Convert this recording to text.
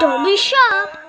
Don't be sharp.